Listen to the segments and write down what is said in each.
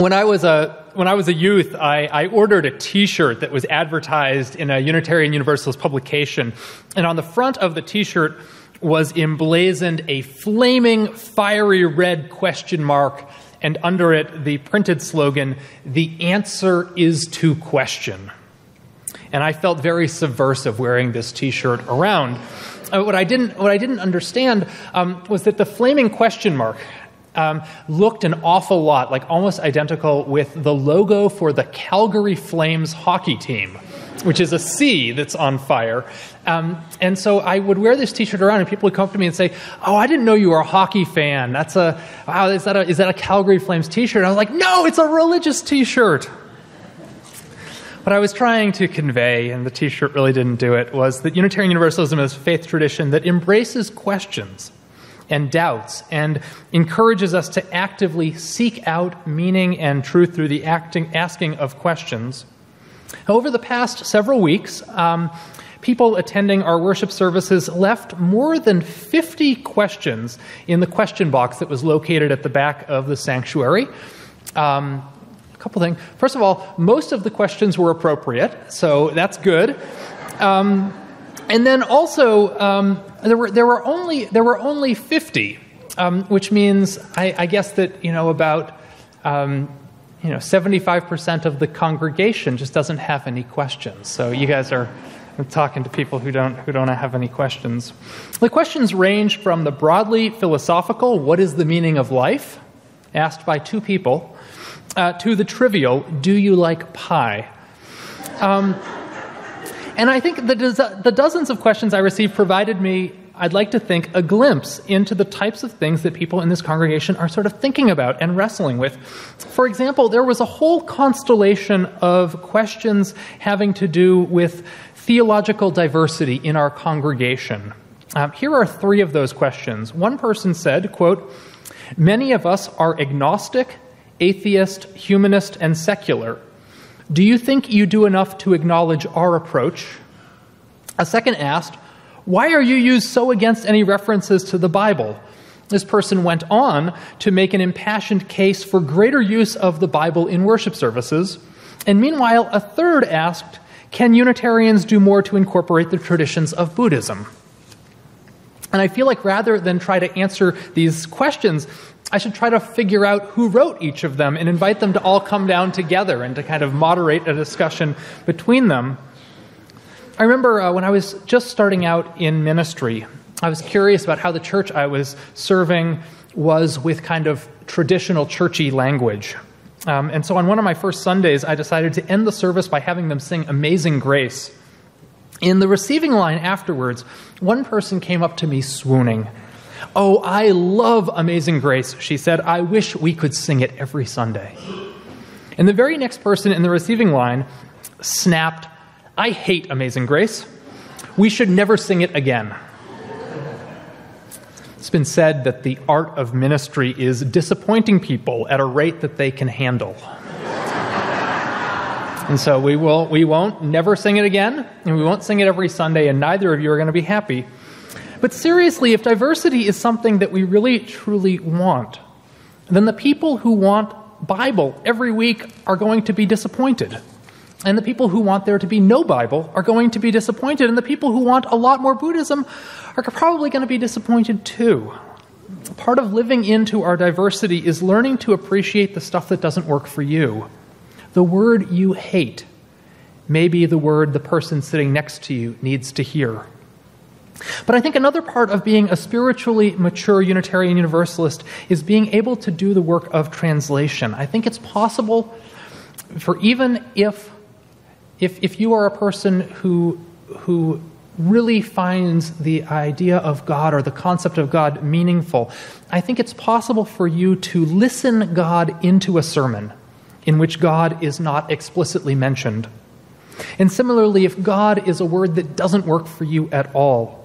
when I was a when I was a youth, I, I, ordered a T-shirt that was advertised in a Unitarian Universalist publication, and on the front of the T-shirt was emblazoned a flaming, fiery red question mark, and under it the printed slogan, "The answer is to question." And I felt very subversive wearing this T-shirt around. Uh, what I didn't what I didn't understand um, was that the flaming question mark um, looked an awful lot, like almost identical, with the logo for the Calgary Flames hockey team, which is a C that's on fire. Um, and so I would wear this T-shirt around, and people would come up to me and say, "Oh, I didn't know you were a hockey fan. That's a wow. Is that a, is that a Calgary Flames T-shirt?" And I was like, "No, it's a religious T-shirt." What I was trying to convey, and the t shirt really didn't do it, was that Unitarian Universalism is a faith tradition that embraces questions and doubts and encourages us to actively seek out meaning and truth through the acting, asking of questions. Over the past several weeks, um, people attending our worship services left more than 50 questions in the question box that was located at the back of the sanctuary. Um, a couple things. First of all, most of the questions were appropriate, so that's good. Um, and then also, um, there were there were only there were only fifty, um, which means I, I, guess that you know about um, you know seventy five percent of the congregation just doesn't have any questions. So you guys are talking to people who don't who don't have any questions. The questions range from the broadly philosophical "What is the meaning of life?" asked by two people, uh, to the trivial "Do you like pie?" Um, and I think the, the dozens of questions I received provided me, I'd like to think, a glimpse into the types of things that people in this congregation are sort of thinking about and wrestling with. For example, there was a whole constellation of questions having to do with theological diversity in our congregation. Um, here are three of those questions. One person said, quote, Many of us are agnostic, atheist, humanist, and secular. Do you think you do enough to acknowledge our approach? A second asked, Why are you used so against any references to the Bible? This person went on to make an impassioned case for greater use of the Bible in worship services. And meanwhile, a third asked, Can Unitarians do more to incorporate the traditions of Buddhism? And I feel like rather than try to answer these questions, I should try to figure out who wrote each of them and invite them to all come down together and to kind of moderate a discussion between them. I remember uh, when I was just starting out in ministry, I was curious about how the church I was serving was with kind of traditional churchy language. Um, and so on one of my first Sundays, I decided to end the service by having them sing Amazing Grace. In the receiving line afterwards, one person came up to me swooning Oh, I love Amazing Grace, she said. I wish we could sing it every Sunday. And the very next person in the receiving line snapped, I hate Amazing Grace. We should never sing it again. It's been said that the art of ministry is disappointing people at a rate that they can handle. and so we will we won't never sing it again, and we won't sing it every Sunday, and neither of you are going to be happy. But seriously, if diversity is something that we really truly want, then the people who want Bible every week are going to be disappointed. And the people who want there to be no Bible are going to be disappointed. And the people who want a lot more Buddhism are probably going to be disappointed too. Part of living into our diversity is learning to appreciate the stuff that doesn't work for you. The word you hate may be the word the person sitting next to you needs to hear. But I think another part of being a spiritually mature Unitarian Universalist is being able to do the work of translation. I think it's possible for even if, if, if you are a person who, who really finds the idea of God or the concept of God meaningful, I think it's possible for you to listen God into a sermon in which God is not explicitly mentioned. And similarly, if God is a word that doesn't work for you at all,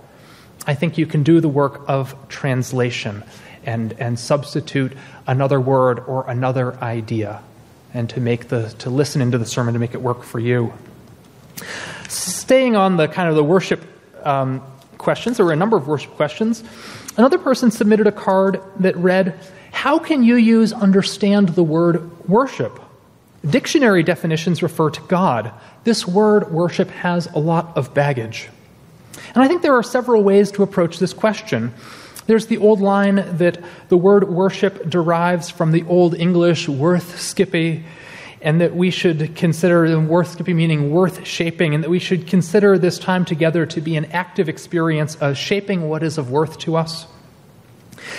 I think you can do the work of translation and, and substitute another word or another idea and to make the to listen into the sermon to make it work for you. Staying on the kind of the worship um, questions, there were a number of worship questions. Another person submitted a card that read, how can you use understand the word worship? Dictionary definitions refer to God. This word worship has a lot of baggage. And I think there are several ways to approach this question. There's the old line that the word worship derives from the Old English weorthscipe, and that we should consider weorthscipe meaning worth shaping, and that we should consider this time together to be an active experience of shaping what is of worth to us.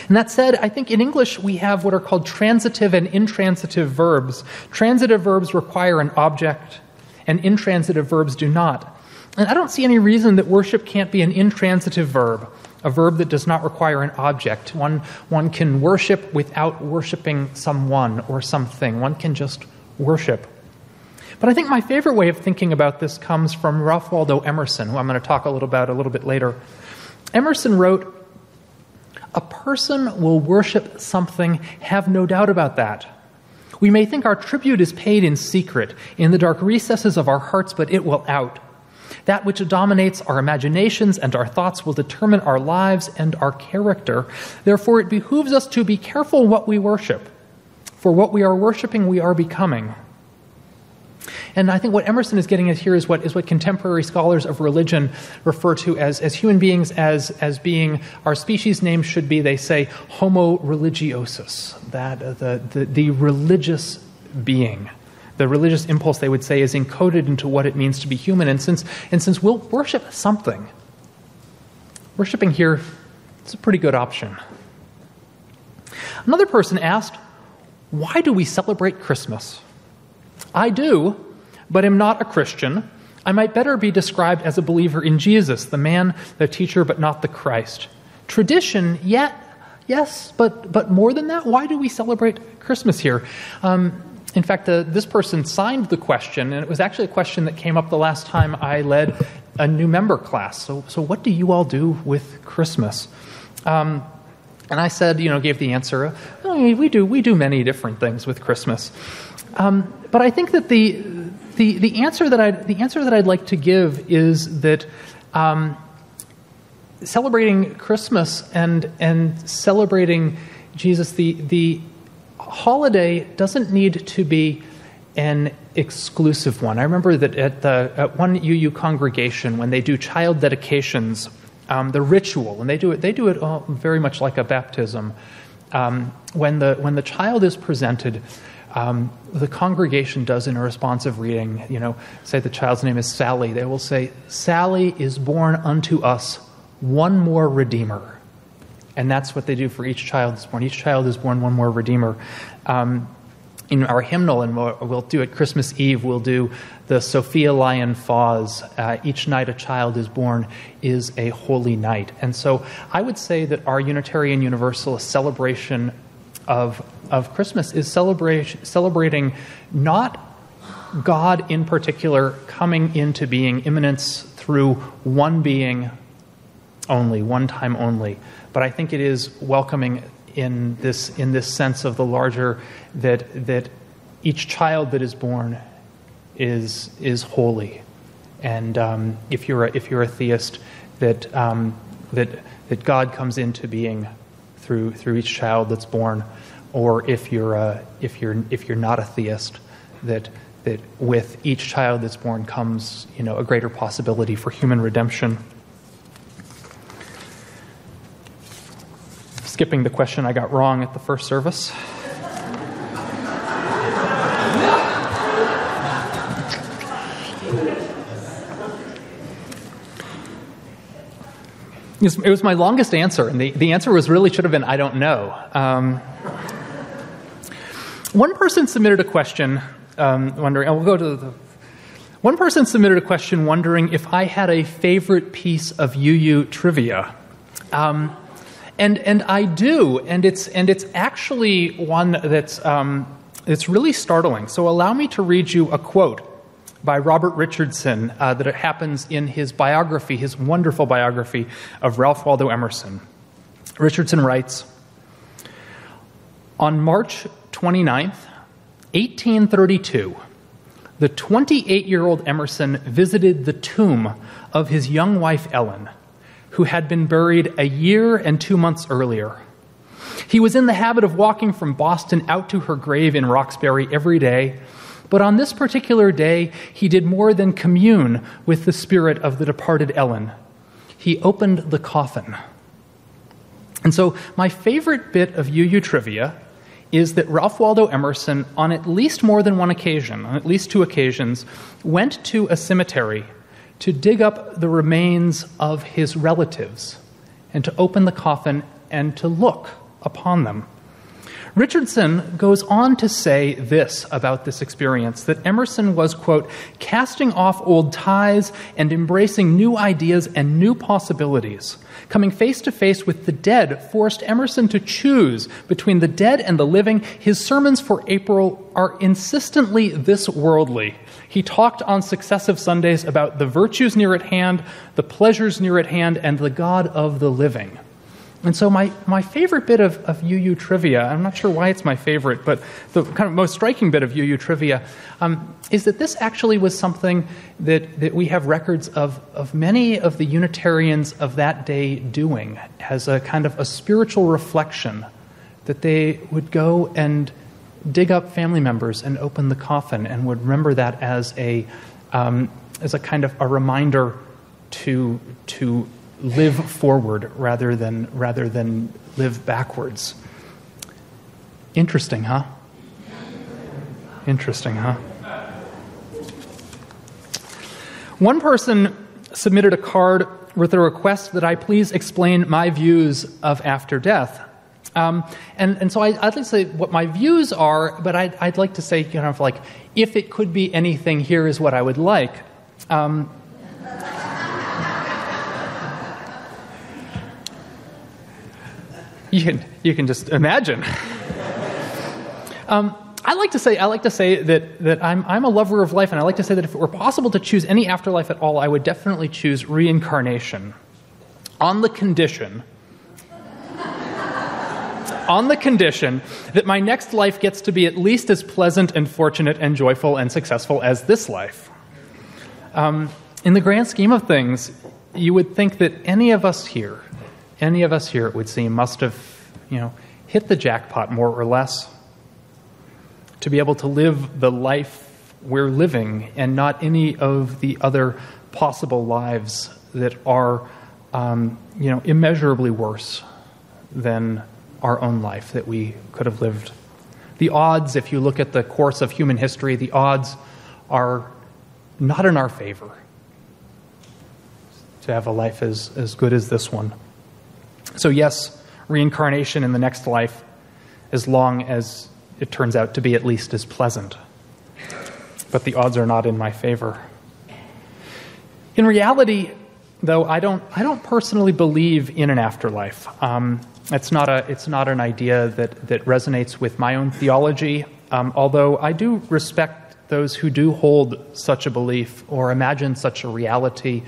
And that said, I think in English we have what are called transitive and intransitive verbs. Transitive verbs require an object, and intransitive verbs do not. And I don't see any reason that worship can't be an intransitive verb, a verb that does not require an object. One, one can worship without worshiping someone or something. One can just worship. But I think my favorite way of thinking about this comes from Ralph Waldo Emerson, who I'm going to talk a little about a little bit later. Emerson wrote, A person will worship something, have no doubt about that. We may think our tribute is paid in secret, in the dark recesses of our hearts, but it will out. That which dominates our imaginations and our thoughts will determine our lives and our character. Therefore, it behooves us to be careful what we worship. For what we are worshiping, we are becoming. And I think what Emerson is getting at here is what, is what contemporary scholars of religion refer to as, as human beings as, as being, our species name should be, they say, homo religiosus, that uh, the, the, the religious being the religious impulse, they would say, is encoded into what it means to be human. And since, and since we'll worship something, worshiping here is a pretty good option. Another person asked, Why do we celebrate Christmas? I do, but am not a Christian. I might better be described as a believer in Jesus, the man, the teacher, but not the Christ. Tradition, yet, yes, but, but more than that, why do we celebrate Christmas here? Um, in fact, uh, this person signed the question, and it was actually a question that came up the last time I led a new member class. So, so what do you all do with Christmas? Um, and I said, you know, gave the answer, oh, we do we do many different things with Christmas. Um, but I think that the the the answer that I the answer that I'd like to give is that. Um, celebrating Christmas and and celebrating Jesus, the the holiday doesn't need to be an exclusive one. I remember that at, the, at one UU congregation, when they do child dedications, um, the ritual, and they do it, they do it very much like a baptism. Um, when, the, when the child is presented, um, the congregation does in a responsive reading, you know, say the child's name is Sally, they will say, Sally is born unto us one more Redeemer. And that's what they do for each child that's born. Each child is born one more Redeemer. Um, in our hymnal, and we'll, do it Christmas Eve, we'll do the Sophia Lyon Fahs. Uh, each night a child is born is a holy night. And so I would say that our Unitarian Universalist celebration of, of Christmas is celebrating not God in particular coming into being, immanence through one being only, one time only, but I think it is welcoming in this, in this sense of the larger that, that each child that is born is, is holy. And um, if, you're a, if you're a theist, that, um, that, that God comes into being through, through each child that's born. Or if you're, a, if you're, if you're not a theist, that, that with each child that's born comes you know, a greater possibility for human redemption. Skipping the question I got wrong at the first service. It was my longest answer, and the, the answer was really should have been I don't know. Um, one person submitted a question um, wondering, we'll go to the. One person submitted a question wondering if I had a favorite piece of UU trivia. Um, and, and I do, and it's, and it's actually one that's, um, it's really startling. So allow me to read you a quote by Robert Richardson uh, that happens in his biography, his wonderful biography of Ralph Waldo Emerson. Richardson writes On March 29th, 1832, the 28 year old Emerson visited the tomb of his young wife Ellen who had been buried a year and two months earlier. He was in the habit of walking from Boston out to her grave in Roxbury every day. But on this particular day, he did more than commune with the spirit of the departed Ellen. He opened the coffin. And so, my favorite bit of UU trivia is that Ralph Waldo Emerson, on at least more than one occasion, on at least two occasions, went to a cemetery to dig up the remains of his relatives and to open the coffin and to look upon them. Richardson goes on to say this about this experience that Emerson was, quote, casting off old ties and embracing new ideas and new possibilities. Coming face to face with the dead forced Emerson to choose between the dead and the living. His sermons for April are insistently this worldly. He talked on successive Sundays about the virtues near at hand, the pleasures near at hand, and the God of the living. And so, my, my favorite bit of, of UU trivia, I'm not sure why it's my favorite, but the kind of most striking bit of UU trivia um, is that this actually was something that, that we have records of, of many of the Unitarians of that day doing as a kind of a spiritual reflection, that they would go and dig up family members and open the coffin and would remember that as a, um, as a kind of a reminder to, to live forward rather than, rather than live backwards. Interesting, huh? Interesting, huh? One person submitted a card with a request that I please explain my views of after death. Um, and, and so I, would like to say what my views are, but I'd, I'd like to say, you know, like, if it could be anything, here is what I would like. Um, you can, you can just imagine. Um, I like to say I like to say that that I'm I'm a lover of life, and I like to say that if it were possible to choose any afterlife at all, I would definitely choose reincarnation, on the condition. on the condition that my next life gets to be at least as pleasant and fortunate and joyful and successful as this life. Um, in the grand scheme of things, you would think that any of us here any of us here, it would seem, must have, you know, hit the jackpot more or less to be able to live the life we're living and not any of the other possible lives that are, um, you know, immeasurably worse than our own life that we could have lived. The odds, if you look at the course of human history, the odds are not in our favor to have a life as, as good as this one. So, yes, reincarnation in the next life, as long as it turns out to be at least as pleasant. But the odds are not in my favor. In reality, though, I don't, I don't personally believe in an afterlife. Um, it's, not a, it's not an idea that, that resonates with my own theology, um, although I do respect those who do hold such a belief or imagine such a reality.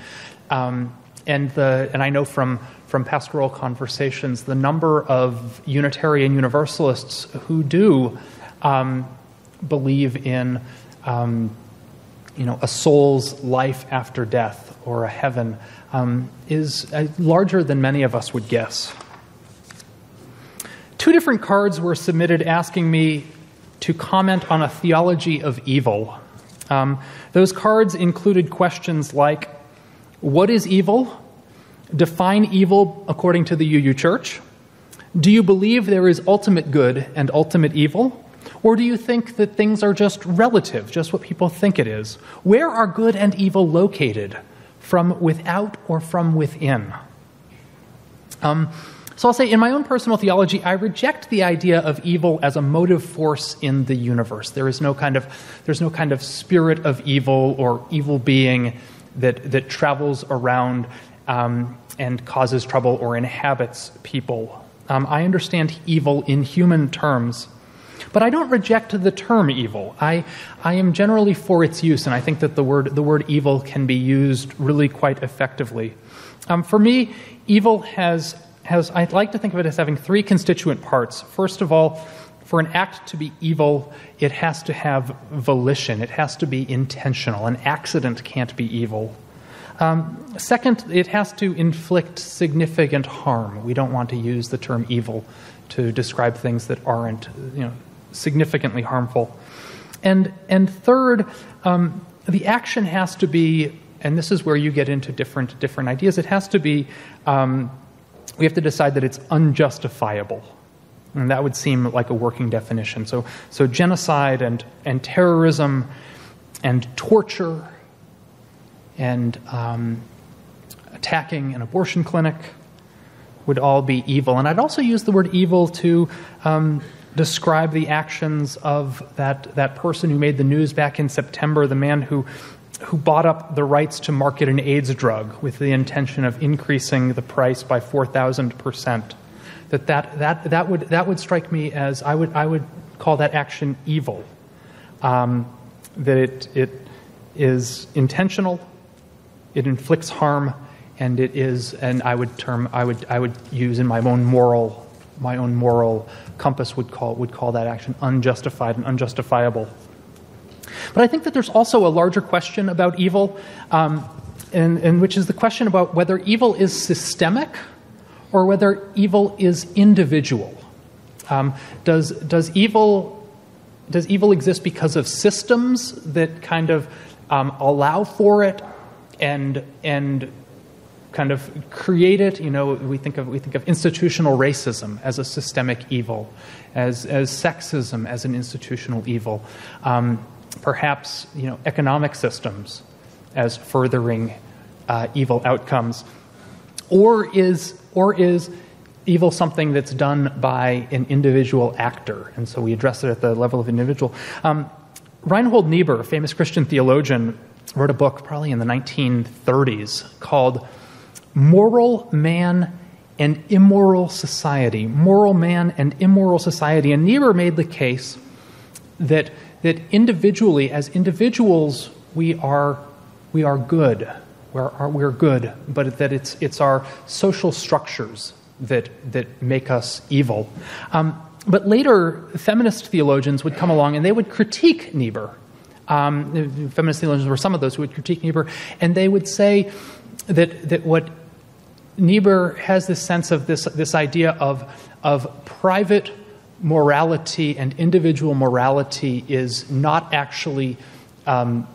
Um, and, the, and I know from from pastoral conversations the number of Unitarian Universalists who do um, believe in, um, you know, a soul's life after death or a heaven um, is uh, larger than many of us would guess. Two different cards were submitted asking me to comment on a theology of evil. Um, those cards included questions like What is evil? Define evil according to the UU Church? Do you believe there is ultimate good and ultimate evil? Or do you think that things are just relative, just what people think it is? Where are good and evil located? From without or from within? Um, so I'll say, in my own personal theology, I reject the idea of evil as a motive force in the universe. There is no kind of, there's no kind of spirit of evil or evil being that, that travels around um, and causes trouble or inhabits people. Um, I understand evil in human terms, but I don't reject the term evil. I, I am generally for its use, and I think that the word, the word evil can be used really quite effectively. Um, for me, evil has, has, I'd like to think of it as having three constituent parts. First of all, for an act to be evil, it has to have volition, it has to be intentional. An accident can't be evil. Um, second, it has to inflict significant harm. We don't want to use the term evil to describe things that aren't you know, significantly harmful. And, and third, um, the action has to be, and this is where you get into different, different ideas, it has to be, um, we have to decide that it's unjustifiable. And that would seem like a working definition. So, so genocide and, and terrorism and torture and um, attacking an abortion clinic would all be evil. And I'd also use the word evil to um, describe the actions of that, that person who made the news back in September, the man who, who bought up the rights to market an AIDS drug with the intention of increasing the price by 4,000%. That, that, that, that, would, that would strike me as, I would, I would call that action evil. Um, that it, it is intentional, it inflicts harm, and it is, and I would term, I would, I would use in my own moral, my own moral compass would call, would call that action unjustified and unjustifiable. But I think that there's also a larger question about evil, um, and, and which is the question about whether evil is systemic or whether evil is individual. Um, does, does, evil, does evil exist because of systems that kind of um, allow for it and, and kind of create it. You know, we think of we think of institutional racism as a systemic evil, as as sexism as an institutional evil, um, perhaps you know economic systems as furthering uh, evil outcomes, or is or is evil something that's done by an individual actor, and so we address it at the level of individual. Um, Reinhold Niebuhr, famous Christian theologian, wrote a book probably in the 1930s called moral man and immoral society. Moral man and immoral society. And Niebuhr made the case that, that individually, as individuals, we are, we are good. We're, we're good, but that it's, it's our social structures that, that make us evil. Um, but later, feminist theologians would come along and they would critique Niebuhr. Um, feminist theologians were some of those who would critique Niebuhr, and they would say that, that what Niebuhr has this sense of this, this idea of, of private morality and individual morality is not actually um,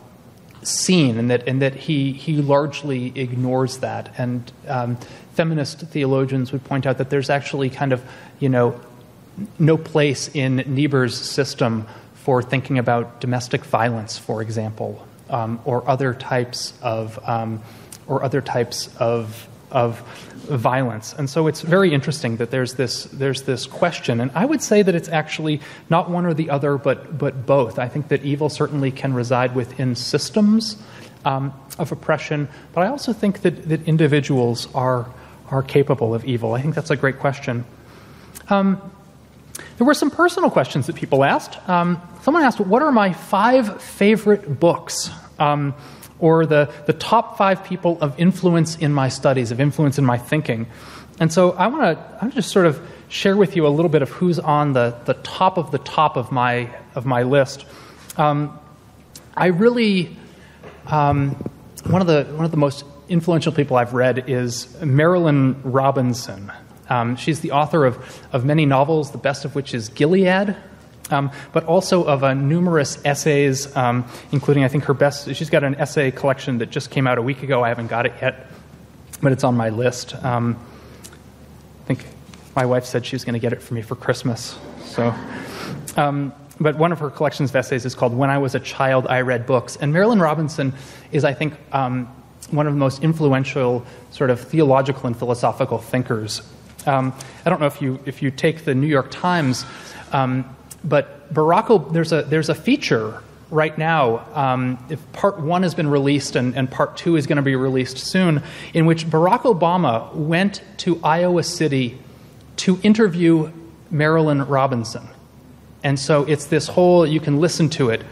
seen, and that, and that he, he largely ignores that. And um, feminist theologians would point out that there's actually kind of, you know, no place in Niebuhr's system for thinking about domestic violence, for example, um, or other types of, um, or other types of of violence. And so it's very interesting that there's this, there's this question. And I would say that it's actually not one or the other, but, but both. I think that evil certainly can reside within systems um, of oppression, but I also think that, that individuals are, are capable of evil. I think that's a great question. Um, there were some personal questions that people asked. Someone asked, What are my five favorite books? Um, or the, the top five people of influence in my studies, of influence in my thinking. And so I want to just sort of share with you a little bit of who's on the, the top of the top of my, of my list. Um, I really, um, one, of the, one of the most influential people I've read is Marilynne Robinson. Um, she's the author of, of many novels, the best of which is Gilead, um, but also of uh, numerous essays, um, including, I think, her best. She's got an essay collection that just came out a week ago. I haven't got it yet, but it's on my list. Um, I think my wife said she was going to get it for me for Christmas. So, um, but one of her collections of essays is called When I Was a Child, I Read Books. And Marilynne Robinson is, I think, um, one of the most influential sort of theological and philosophical thinkers. Um, I don't know if you, if you take the New York Times, um, but Barack, there's a, there's a feature right now, um, if part one has been released and, and part two is going to be released soon, in which Barack Obama went to Iowa City to interview Marilynne Robinson. And so it's this whole, you can listen to it,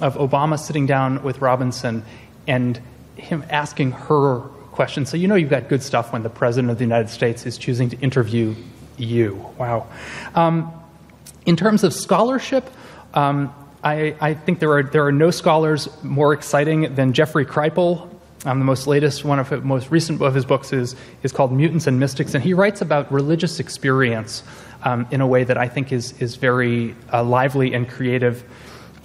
of Obama sitting down with Robinson and him asking her questions. So you know you've got good stuff when the President of the United States is choosing to interview you. Wow. Um, in terms of scholarship, um, I, I, think there are, there are no scholars more exciting than Jeffrey Kripal. Um, the most latest, one of his most recent of his books is, is called Mutants and Mystics, and he writes about religious experience um, in a way that I think is, is very uh, lively and creative.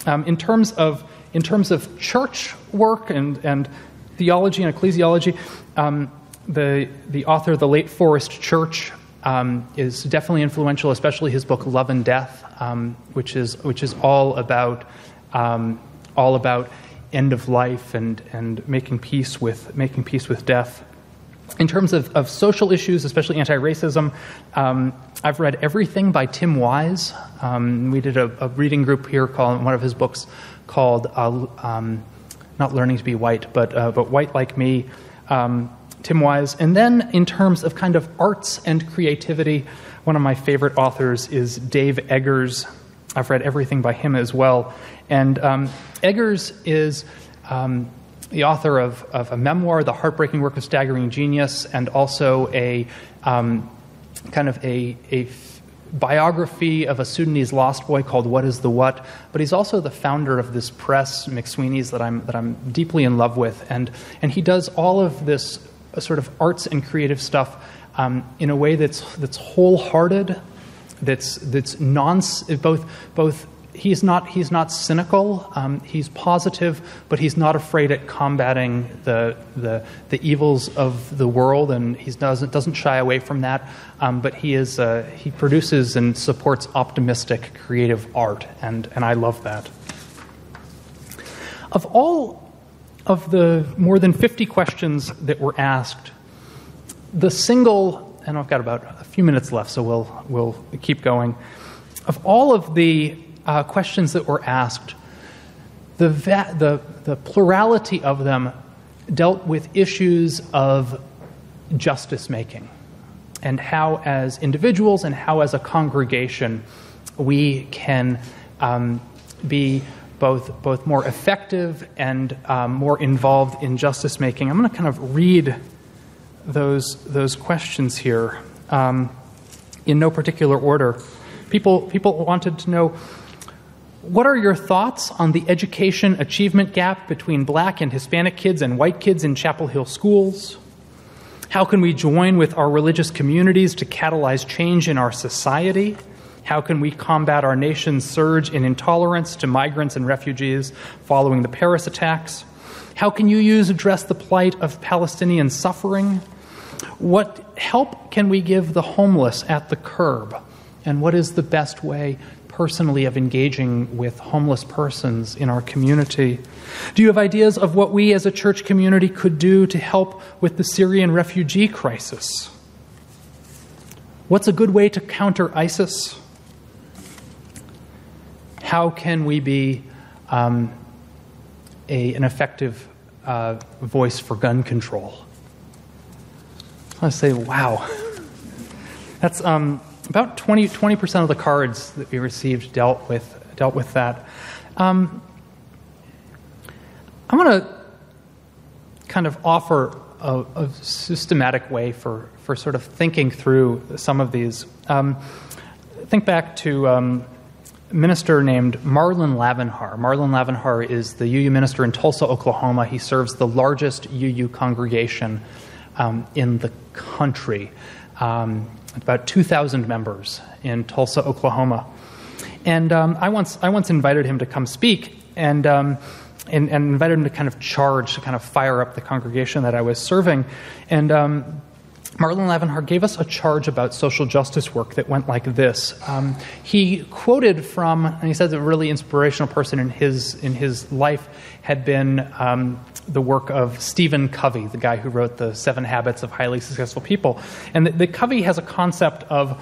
Um, in, terms of, in terms of church work and, and theology and ecclesiology, um, the, the author of The Late Forrest Church um, is definitely influential, especially his book Love and Death, um, which, is, which is all about, um, all about end of life and, and making, peace with, making peace with death. In terms of, of social issues, especially anti racism, um, I've read everything by Tim Wise. Um, we did a, a, reading group here called one of his books called uh, um, not Learning to Be White, but, uh, but White Like Me. Um, Tim Wise. And then, in terms of kind of arts and creativity, one of my favorite authors is Dave Eggers. I've read everything by him as well. And um, Eggers is um, the author of, of, a memoir, The Heartbreaking Work of Staggering Genius, and also a um, kind of a, a biography of a Sudanese lost boy called What is the What, but he's also the founder of this press, McSweeney's, that I'm, that I'm deeply in love with. And, and he does all of this sort of arts and creative stuff um, in a way that's that's wholehearted, that's that's non both both. He's not he's not cynical. Um, he's positive, but he's not afraid at combating the the the evils of the world, and he doesn't doesn't shy away from that. Um, but he is uh, he produces and supports optimistic, creative art, and and I love that. Of all of the more than 50 questions that were asked, the single, and I've got about a few minutes left, so we'll, we'll keep going. Of all of the uh, questions that were asked, the, va- the, the plurality of them dealt with issues of justice making and how, as individuals and how, as a congregation, we can um, be both, both more effective and um, more involved in justice making. I'm going to kind of read those, those questions here um, in no particular order. People, people wanted to know what are your thoughts on the education achievement gap between black and Hispanic kids and white kids in Chapel Hill schools? How can we join with our religious communities to catalyze change in our society? How can we combat our nation's surge in intolerance to migrants and refugees following the Paris attacks? How can you use address the plight of Palestinian suffering? What help can we give the homeless at the curb? And what is the best way personally of engaging with homeless persons in our community? Do you have ideas of what we as a church community could do to help with the Syrian refugee crisis? What's a good way to counter ISIS? How can we be um, a, an effective uh, voice for gun control? I say, wow. That's um, about 20, percent of the cards that we received dealt with, dealt with that. Um, I'm going to kind of offer a, a, systematic way for, for sort of thinking through some of these. Um, think back to um, minister named Marlon Lavenhar. Marlon Lavenhar is the UU minister in Tulsa, Oklahoma. He serves the largest UU congregation um, in the country, um, about 2,000 members in Tulsa, Oklahoma. And um, I, once, I once invited him to come speak and, um, and, and, invited him to kind of charge, to kind of fire up the congregation that I was serving. And um, Marlon Lavenhar gave us a charge about social justice work that went like this. Um, he quoted from, and he said a really inspirational person in his, in his life had been um, the work of Stephen Covey, the guy who wrote The Seven Habits of Highly Successful People. And the, the Covey has a concept of,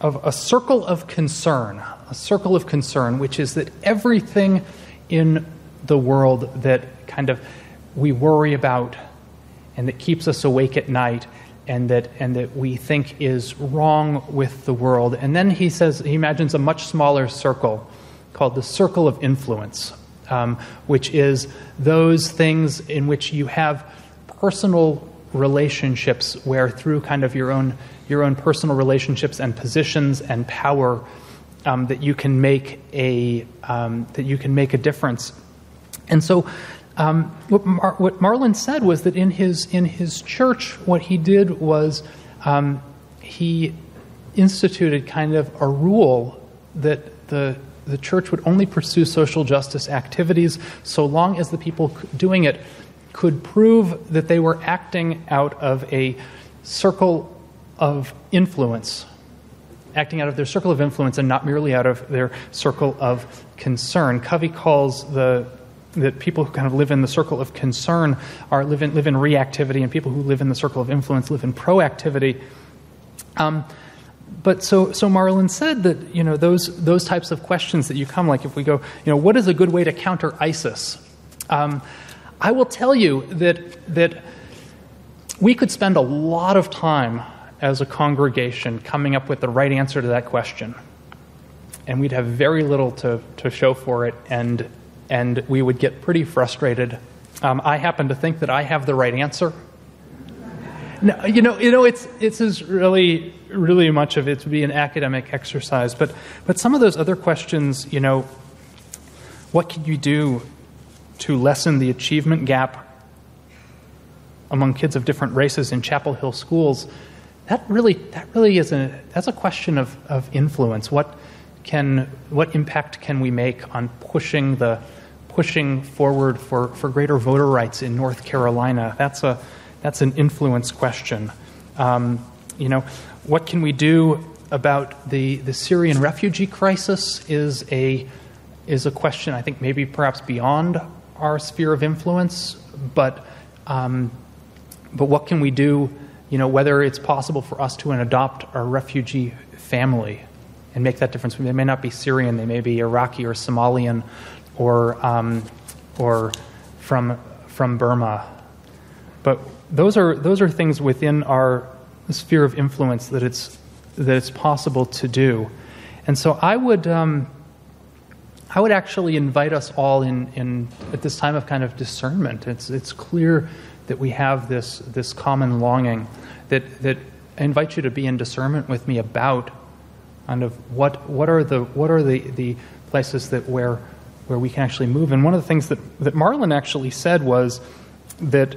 of a circle of concern, a circle of concern, which is that everything in the world that kind of we worry about and that keeps us awake at night and that and that we think is wrong with the world. And then he says he imagines a much smaller circle called the circle of influence, um, which is those things in which you have personal relationships where through kind of your own your own personal relationships and positions and power um, that you can make a um, that you can make a difference. And so um, what, Mar- what, Marlon said was that in his in his church, what he did was um, he instituted kind of a rule that the the church would only pursue social justice activities so long as the people doing it could prove that they were acting out of a circle of influence, acting out of their circle of influence and not merely out of their circle of concern. Covey calls the that people who kind of live in the circle of concern are live in, live in reactivity, and people who live in the circle of influence live in proactivity. Um, but so, so Marlon said that you know those those types of questions that you come like if we go you know what is a good way to counter ISIS, um, I will tell you that that we could spend a lot of time as a congregation coming up with the right answer to that question, and we'd have very little to to show for it, and and we would get pretty frustrated. Um, I happen to think that I have the right answer. No, you know, you know, it's it's as really, really much of it to be an academic exercise. But but some of those other questions, you know, what can you do to lessen the achievement gap among kids of different races in Chapel Hill schools? That really that really is a that's a question of, of influence. What can what impact can we make on pushing the pushing forward for, for greater voter rights in North Carolina? That's a that's an influence question. Um, you know, what can we do about the, the Syrian refugee crisis is a is a question I think maybe perhaps beyond our sphere of influence, but um, but what can we do? You know, whether it's possible for us to adopt a refugee family and make that difference. They may not be Syrian, they may be Iraqi or Somalian, or um, or from from Burma. But those are those are things within our sphere of influence that it's that it's possible to do. And so I would um, I would actually invite us all in, in at this time of kind of discernment. It's it's clear that we have this this common longing that that I invite you to be in discernment with me about kind of what what are the what are the, the places that where where we can actually move. And one of the things that, that Marlon actually said was that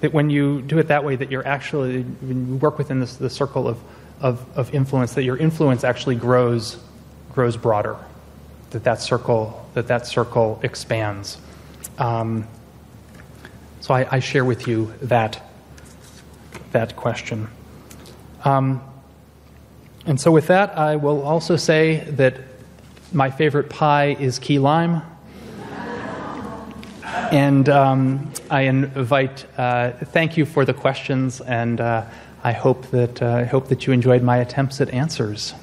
that when you do it that way, that you're actually when you work within this the circle of, of, of influence, that your influence actually grows grows broader. That that circle that that circle expands. Um, so I, I, share with you that that question. Um, and so with that, I will also say that my favorite pie is key lime. And um, I invite, uh, thank you for the questions, and uh, I hope that, uh, I hope that you enjoyed my attempts at answers.